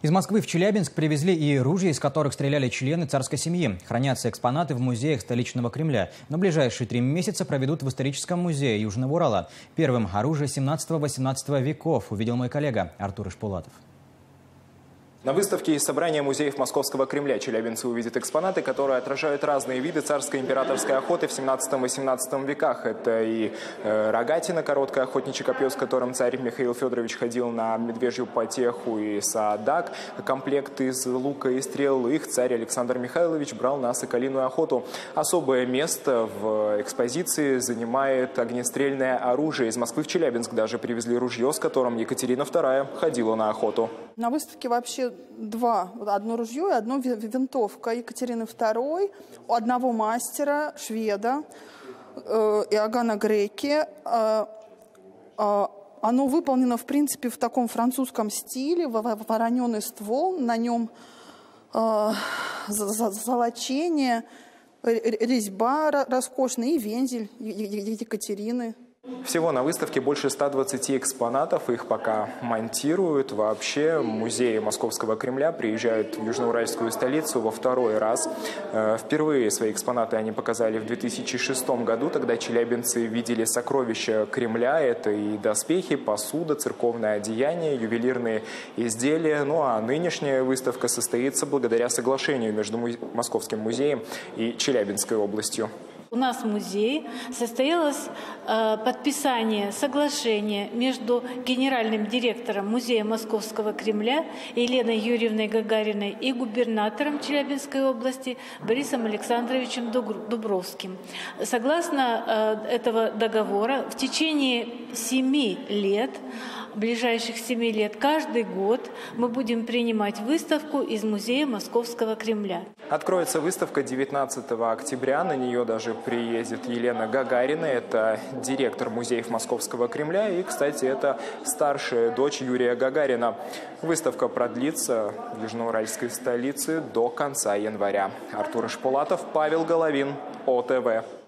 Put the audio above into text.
Из Москвы в Челябинск привезли и ружья, из которых стреляли члены царской семьи. Хранятся экспонаты в музеях столичного Кремля. Но ближайшие три месяца проведут в историческом музее Южного Урала. Первым оружие 17-18 веков увидел мой коллега Артур Ишпулатов. На выставке из собрания музеев Московского Кремля челябинцы увидят экспонаты, которые отражают разные виды царской императорской охоты в 17-18 веках. Это и э, рогатина, короткая охотничий копье, с которым царь Михаил Федорович ходил на медвежью потеху, и саадак, комплект из лука и стрел. Их царь Александр Михайлович брал на соколиную охоту. Особое место в экспозиции занимает огнестрельное оружие. Из Москвы в Челябинск даже привезли ружье, с которым Екатерина II ходила на охоту. На выставке вообще два, одно ружье и одно винтовка Екатерины II, у одного мастера, шведа, э, Иоганна Греки. Э, э, оно выполнено, в принципе, в таком французском стиле, вороненый ствол, на нем э, золочение, резьба роскошная и вензель Екатерины. Всего на выставке больше 120 экспонатов, их пока монтируют. Вообще музеи Московского Кремля приезжают в Южноуральскую столицу во второй раз. Э, впервые свои экспонаты они показали в 2006 году, тогда челябинцы видели сокровища Кремля. Это и доспехи, посуда, церковное одеяние, ювелирные изделия. Ну а нынешняя выставка состоится благодаря соглашению между Московским музеем и Челябинской областью. У нас в музее состоялось э, подписание соглашения между генеральным директором Музея Московского Кремля Еленой Юрьевной Гагариной и губернатором Челябинской области Борисом Александровичем Дубровским. Согласно э, этого договора, в течение семи лет ближайших семи лет каждый год мы будем принимать выставку из Музея Московского Кремля. Откроется выставка 19 октября. На нее даже приедет Елена Гагарина. Это директор музеев Московского Кремля. И, кстати, это старшая дочь Юрия Гагарина. Выставка продлится в Южноуральской столице до конца января. Артур Ишпулатов, Павел Головин, ОТВ.